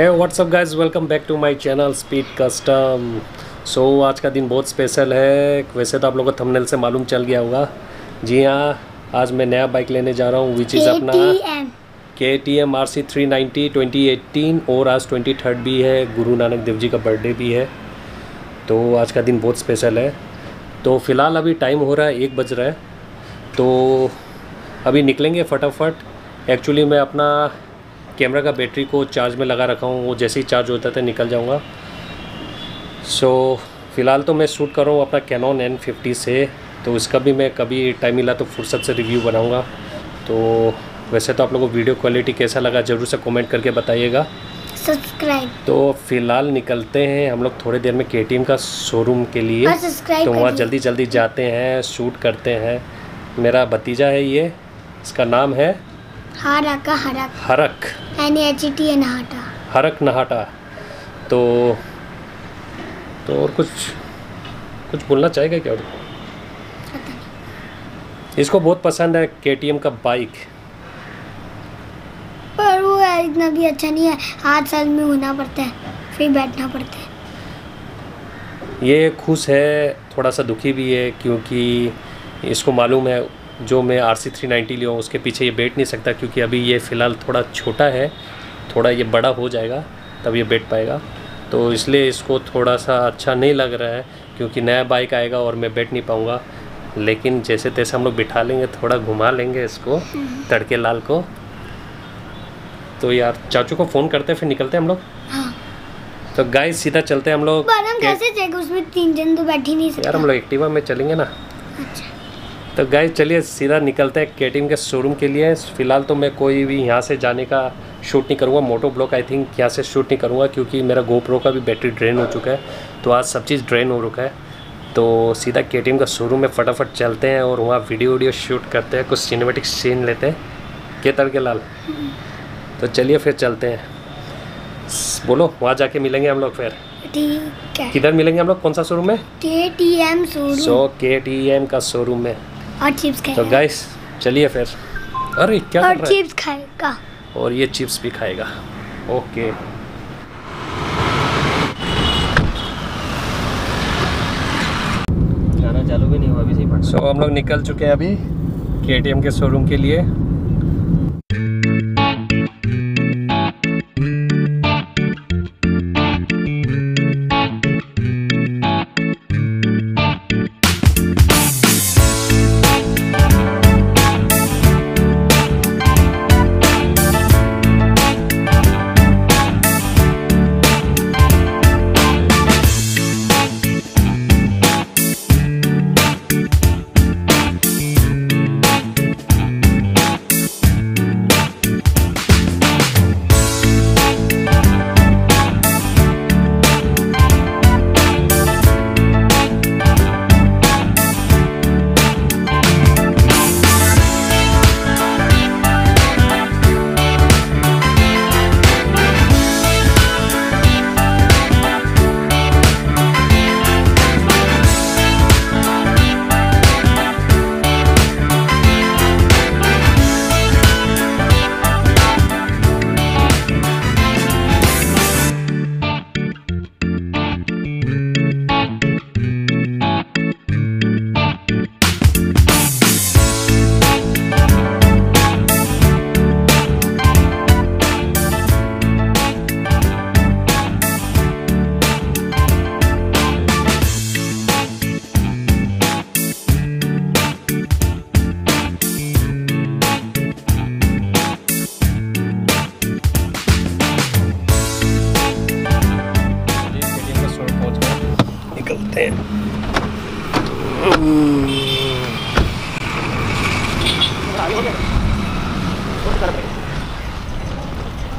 है what's up guys welcome back to my channel speed custom so आज का दिन बहुत स्पेशल है। वैसे तो आप लोगों को थंबनेल से मालूम चल गया होगा। जी हाँ आज मैं नया बाइक लेने जा रहा हूँ विच इज़ अपना K T M R C three ninety twenty eighteen और आज ट्वेंटी थर्ड भी है। गुरु नानक देव जी का बर्थडे भी है। तो आज का दिन बहुत स्पेशल है। तो फ़िलहाल अभी टाइम हो रहा है एक बज रहा है। तो अभी निकलेंगे फटाफट। एक्चुअली मैं अपना कैमरा का बैटरी को चार्ज में लगा रखा हूँ वो जैसे ही चार्ज होता था निकल जाऊँगा। सो so, फ़िलहाल तो मैं शूट कर रहा हूँ अपना कैनॉन एन फिफ्टी से तो इसका भी मैं कभी टाइम मिला तो फुर्सत से रिव्यू बनाऊँगा। तो वैसे तो आप लोगों को वीडियो क्वालिटी कैसा लगा ज़रूर से कमेंट करके बताइएगा। सब्सक्राइब तो फ़िलहाल निकलते हैं हम लोग थोड़ी देर में के का शोरूम के लिए। तो वहाँ जल्दी जल्दी जाते हैं शूट करते हैं। मेरा भतीजा है ये इसका नाम है हारा का हरक। हरक एन एच टी एन हाटा हरक नहाटा। तो तो और कुछ कुछ बोलना चाहेगा क्या? इसको बहुत पसंद है केटीएम का बाइक पर वो इतना भी अच्छा नहीं है। हाथ साल में होना पड़ता है फिर बैठना पड़ता है। ये खुश है थोड़ा सा दुखी भी है क्योंकि इसको मालूम है जो मैं आर सी थ्री नाइन्टी लिया उसके पीछे ये बैठ नहीं सकता क्योंकि अभी ये फ़िलहाल थोड़ा छोटा है थोड़ा ये बड़ा हो जाएगा तब ये बैठ पाएगा। तो इसलिए इसको थोड़ा सा अच्छा नहीं लग रहा है क्योंकि नया बाइक आएगा और मैं बैठ नहीं पाऊँगा। लेकिन जैसे तैसे हम लोग बिठा लेंगे थोड़ा घुमा लेंगे इसको तड़के लाल को। तो यार चाचू को फ़ोन करते हैं फिर निकलते हैं हम लोग? हाँ। तो गाइस सीधा चलते हैं हम लोग। कैसे उसमें तीन जन तो बैठ ही नहीं सकते यार हम लोग एक्टिवा में चलेंगे ना। अच्छा। तो गाइस चलिए सीधा निकलते हैं केटीएम के शोरूम के लिए। फ़िलहाल तो मैं कोई भी यहाँ से जाने का शूट नहीं करूँगा। मोटो ब्लॉक आई थिंक यहाँ से शूट नहीं करूँगा क्योंकि मेरा गोप्रो का भी बैटरी ड्रेन हो चुका है। तो आज सब चीज़ ड्रेन हो रुका है। तो सीधा के का शोरूम में फटाफट चलते हैं और वहाँ वीडियो वीडियो शूट करते हैं। कुछ सिनेमेटिक सीन लेते हैं। के तड़के लाल। तो चलिए फिर चलते हैं। बोलो वहाँ जाके मिलेंगे हम लोग फिर। ठीक है। किधर मिलेंगे हम लोग? कौन सा शोरूम में? के टी एम शोरूम सो के टी एम का शोरूम में। और चिप्स तो गाइस चलिए फिर। अरे क्या और चिप्स खाएगा। और ये चिप्स भी खाएगा। ओके गाना चालू भी नहीं हुआ अभी ही सो हम लोग निकल चुके हैं अभी के के शोरूम के लिए।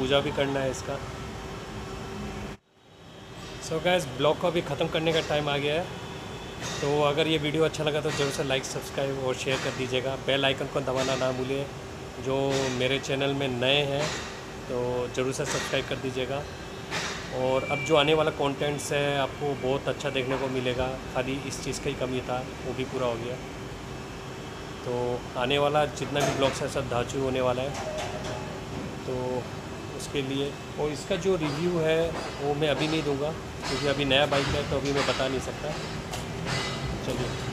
पूजा भी करना है इसका। सो so गैस ब्लॉग को अभी ख़त्म करने का टाइम आ गया है। तो अगर ये वीडियो अच्छा लगा तो ज़रूर से लाइक सब्सक्राइब और शेयर कर दीजिएगा। बेल आइकन को दबाना ना भूलिए, जो मेरे चैनल में नए हैं तो ज़रूर से सब्सक्राइब कर दीजिएगा। और अब जो आने वाला कंटेंट्स है, आपको बहुत अच्छा देखने को मिलेगा। खाली इस चीज़ का ही कमी था, वो भी पूरा हो गया। तो आने वाला जितना भी ब्लॉग्स है, सब धाचू होने वाला है। तो उसके लिए। और इसका जो रिव्यू है, वो मैं अभी नहीं दूँगा, क्योंकि अभी नया बाइक है तो अभी मैं बता नहीं सकता। चलिए।